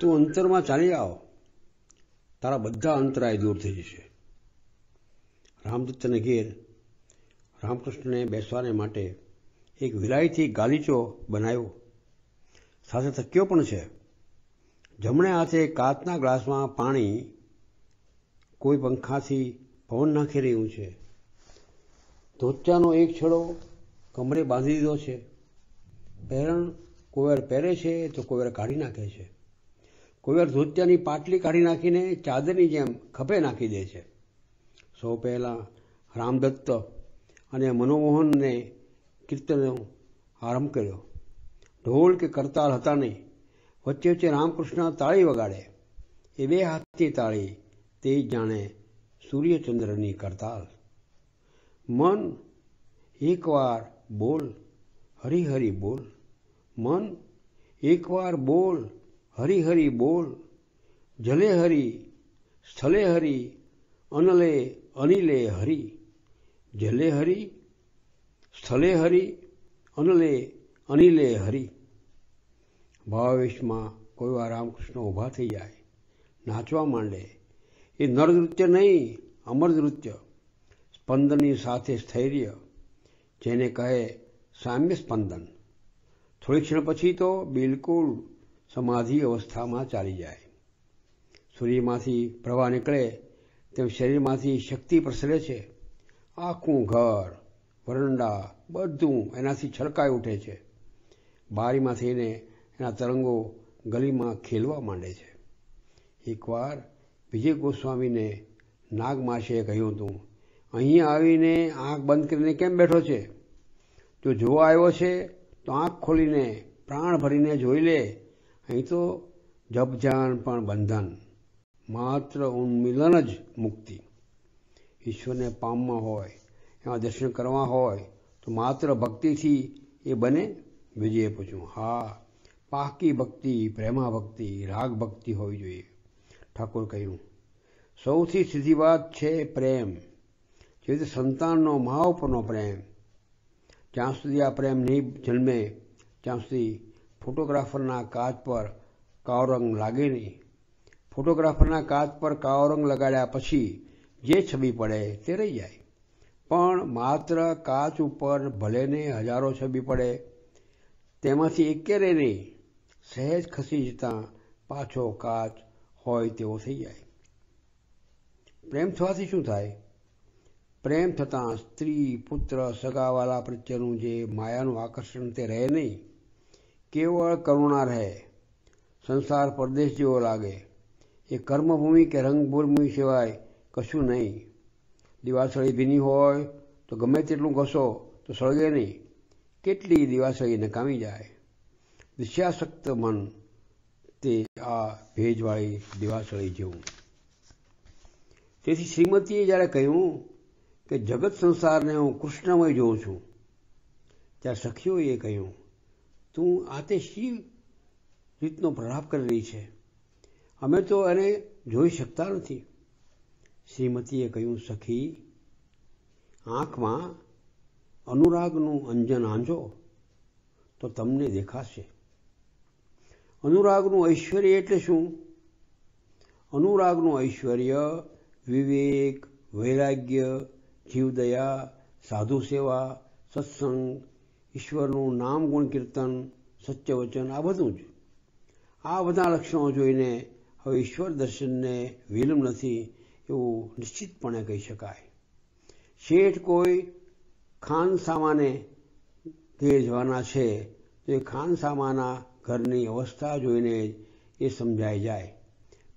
તું અંતરમાં ચાલી આવ. તારા બધા અંતરાય દૂર થઈ જશે. રામદત્તને ઘેર રામકૃષ્ણને બેસવાને માટે એક વિલાયથી ગાલીચો બનાવ્યો. સાથે થક્યો પણ છે. જમણે હાથે કાચના ગ્લાસમાં પાણી કોઈ પંખાથી પવન નાખી રહ્યું છે. ધોતિયાનો એક છડો કમરે બાંધી દીધો છે. પહેરણ કોઈ પહેરે છે તો કોઈ કાઢી નાખે છે. કોઈ વાર ધોતિયાની પાટલી કાઢી નાખીને ચાદરની જેમ ખભે નાખી દે છે. સૌ પહેલાં રામદત્ત અને મનોમોહનને કીર્તનનો આરંભ કર્યો. ઢોલ કે કરતાલ હતા નહીં. વચ્ચે વચ્ચે રામકૃષ્ણ તાળી વગાડે. એ બે હાથની તાળી તે જાણે સૂર્યચંદ્રની કરતાલ મન એકવાર બોલ, હરિહરિ બોલ. મન એકવાર બોલ હરિહરિ બોલ જલે હરિ, સ્થલે હરિ, અનલે અનિલે હરિ. જલે હરિ, સ્થલે હરિ, અનલે અનિલે હરિ. ભાવેશમાં કોઈ વાર રામકૃષ્ણ ઊભા થઈ જાય, નાચવા માંડે, એ નરનૃત્ય નહીં, અમર નૃત્ય. સ્પંદનની સાથે સ્થૈર્ય, જેને કહે સામ્ય સ્પંદન થોડી ક્ષણ પછી તો બિલકુલ સમાધિ અવસ્થામાં ચાલી જાય. સૂર્યમાંથી પ્રવાહ નીકળે, તેમ શરીરમાંથી શક્તિ પ્રસરે છે. આખું ઘર, વરંડા, બધું એનાથી છલકાઈ ઉઠે છે. બારીમાં થઈને એના તરંગો ગલીમાં ખેલવા માંડે છે. એકવાર વિજય ગોસ્વામીને નાગમાશીએ કહ્યું હતું, અહીં આવીને આંખ બંધ કરીને કેમ બેઠો છે? જો જોવા આવ્યો છે, તો આંખ ખોલીને પ્રાણ ભરીને જોઈ લે. અહીં તો જપજાન પણ બંધન, માત્ર ઉન્મિલન જ મુક્તિ. ઈશ્વરને પામવા હોય, એમાં દર્શન કરવા હોય, તો માત્ર ભક્તિથી એ બને વિજયે પૂછ્યું હા, પાકી ભક્તિ, પ્રેમા ભક્તિ, રાગ ભક્તિ હોવી જોઈએ. ઠાકોર કહ્યું, સૌથી સીધી વાત છે પ્રેમ. જેવી રીતે સંતાનનો મા ઉપરનો પ્રેમ. જ્યાં સુધી આ પ્રેમ નહીં જન્મે, ત્યાં સુધી ફોટોગ્રાફરના કાચ પર કાળો રંગ લાગે નહીં ફોટોગ્રાફરના કાચ પર કાળો રંગ લગાડ્યા પછી જે છબી પડે તે રહી જાય. પણ માત્ર કાચ ઉપર ભલેને હજારો છબી પડે, તેમાંથી એકેરે નહીં સહેજ ખસી જતાં પાછો કાચ હોય તેવો થઈ જાય. પ્રેમ થવાથી શું થાય? પ્રેમ થતાં સ્ત્રી પુત્ર સગાવાલા પ્રત્યેનું જે માયાનું આકર્ષણ તે રહે નહીં. કેવળ કરુણા રહે સંસાર પરદેશ જેવો લાગે એ કર્મભૂમિ કે રંગભૂમિ સિવાય કશું નહીં દિવાસળી ભીની હોય તો ગમે તેટલું ઘસો તો સળગે નહીં કેટલી દિવાસળી નકામી જાય દિશાસક્ત મન તે આ ભેજવાળી દિવાસળી જેવું તેથી શ્રીમતીએ જ્યારે કહ્યું કે જગત સંસારને હું કૃષ્ણમય જોઉં છું, ત્યારે સખીઓએ કહ્યું તું આ તે શી રીતનો પ્રલાપ કરી રહી છે? અમે તો એને જોઈ શકતા નથી. શ્રીમતીએ કહ્યું, સખી, આંખમાં અનુરાગનું અંજન આંજો, તો તમને દેખાશે. અનુરાગનું ઐશ્વર્ય એટલે શું? અનુરાગનું ઐશ્વર્ય વિવેક, વૈરાગ્ય, જીવદયા સાધુ સેવા સત્સંગ ઈશ્વરનું નામ, ગુણ, કીર્તન, સત્ય વચન, આ બધું જ. આ બધા લક્ષણો જોઈને હવે ઈશ્વર દર્શનને વિલંબ નથી એવું નિશ્ચિતપણે કહી શકાય. શેઠ કોઈ ખાન સામાને ઘેર જવાના છે, તો એ ખાન સામાના ઘરની અવસ્થા જોઈને એ સમજાઈ જાય.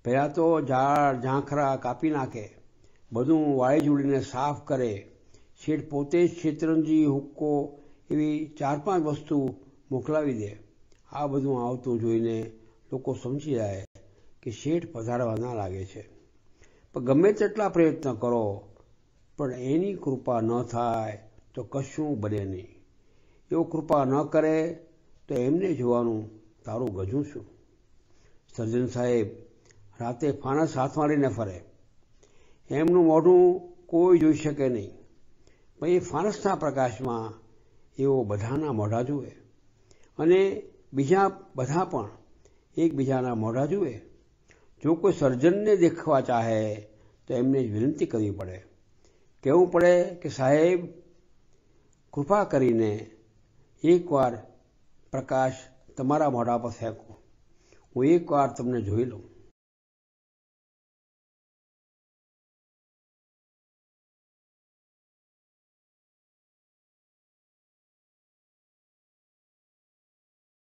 પહેલાં તો ઝાડ, ઝાંખરા કાપી નાખે, બધું વાળી જોડીને સાફ કરે. શેઠ પોતે જ શેતરંજી હુક્કો એવી ચાર પાંચ વસ્તુ મોકલાવી દે. આ બધું આવતું જોઈને લોકો સમજી જાય કે શેઠ પધારવાના લાગે છે. પણ ગમે તેટલા પ્રયત્ન કરો, પણ એની કૃપા ન થાય તો કશું બને નહીં. એવો કૃપા ન કરે તો એમને જોવાનું તારું ગજું શું? સર્જન સાહેબ રાતે ફાનસ હાથમાં લઈને ફરે. એમનું મોઢું કોઈ જોઈ શકે નહીં. પણ એ ફાનસના એકબીજાના મોઢા જુએ. જો કોઈ સર્જનને દેખવા ચાહે, તો એમને જ વિનંતી કરવી પડે. કહેવું પડે કે, સાહેબ, કૃપા કરીને એકવાર પ્રકાશ તમારા મોઢા પર ફેંકો. હું એકવાર તમને જોઈ લઉં.